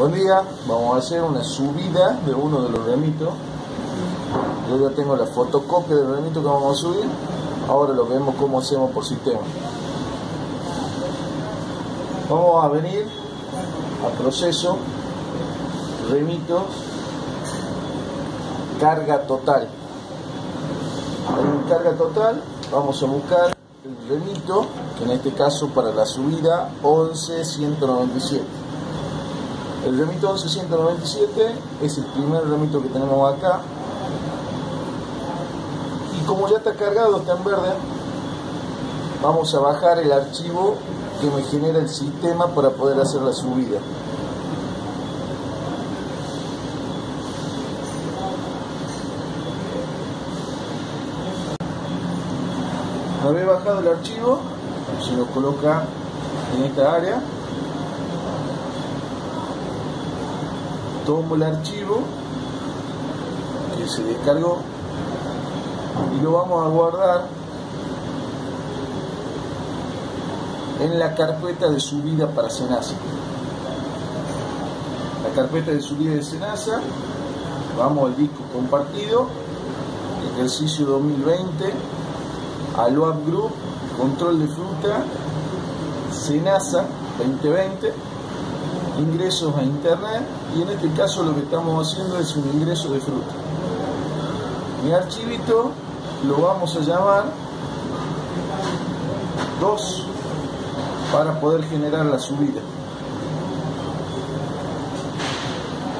Buen día, vamos a hacer una subida de uno de los remitos. Yo ya tengo la fotocopia del remito que vamos a subir. Ahora lo vemos cómo hacemos por sistema. Vamos a venir a proceso, remito, carga total. En carga total vamos a buscar el remito, que en este caso para la subida 11197. El remito 11197 es el primer remito que tenemos acá. Y como ya está cargado, está en verde, vamos a bajar el archivo que me genera el sistema para poder hacer la subida. Una bajado el archivo, se lo coloca en esta área. Tomo el archivo que se descargó y lo vamos a guardar en la carpeta de subida para Senasa. La carpeta de subida de Senasa, vamos al disco compartido, ejercicio 2020 al Group, control de fruta, Senasa 2020, ingresos a internet y en este caso lo que estamos haciendo es un ingreso de fruta. Mi archivito lo vamos a llamar 2 para poder generar la subida.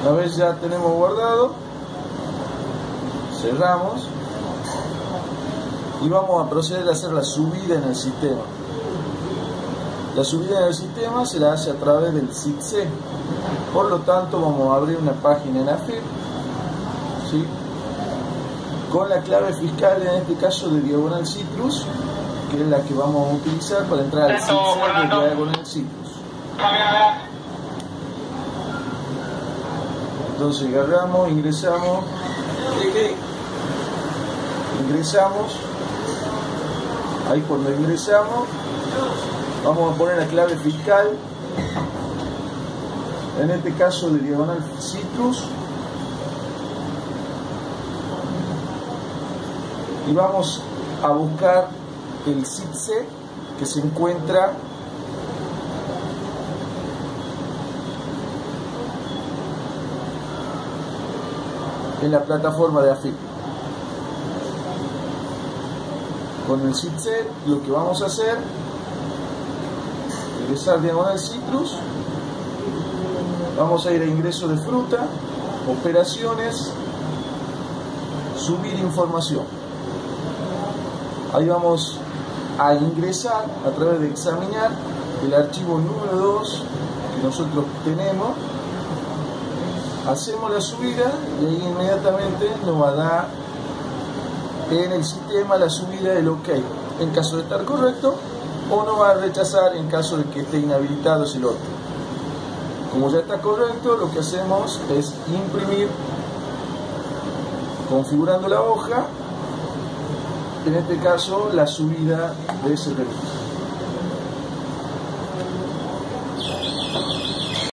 Una vez ya tenemos guardado, cerramos y vamos a proceder a hacer la subida en el sistema. La subida en el sistema se la hace a través del SITC. Por lo tanto, vamos a abrir una página en AFIP ¿sí? con la clave fiscal, en este caso de Diagonal Citrus, que es la que vamos a utilizar para entrar al SITC de Diagonal Citrus. Entonces agarramos, ingresamos, ingresamos Ahí cuando ingresamos, vamos a poner la clave fiscal, en este caso de diagonal citrus, y vamos a buscar el CITC que se encuentra en la plataforma de AFIP. Con el SITC lo que vamos a hacer ingresar diagonal citrus, vamos a ir a ingreso de fruta, operaciones, subir información. Ahí vamos a ingresar a través de examinar el archivo número 2 que nosotros tenemos. Hacemos la subida y ahí inmediatamente nos va a dar en el sistema la subida del OK en caso de estar correcto o no va a rechazar en caso de que esté inhabilitado ese lote. Como ya está correcto, lo que hacemos es imprimir configurando la hoja, en este caso la subida de ese permiso.